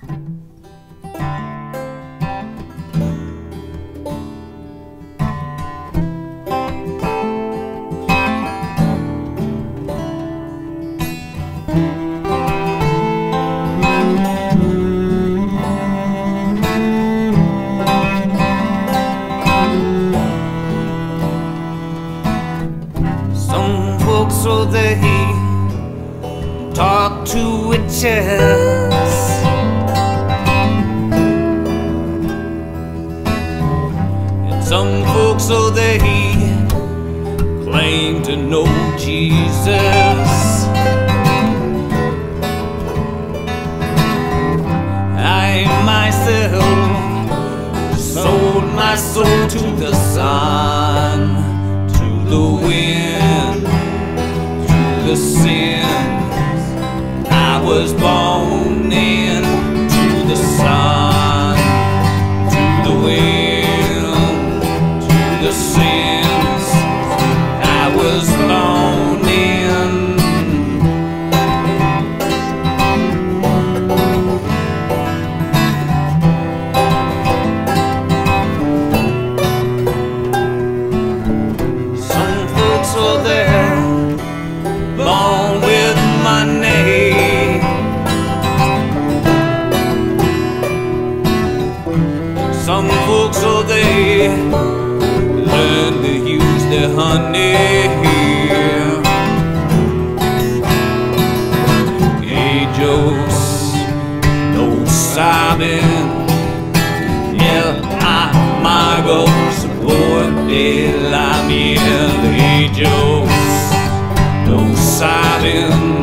Some folks so they talk to witches. So they claim to know Jesus. I myself sold my soul to the sun, to the wind, to the sin. I was born in to the sun, Some folks are there, learn to use their honey. Ellos no saben el amargo ah, sabor de la miel. Ellos no saben el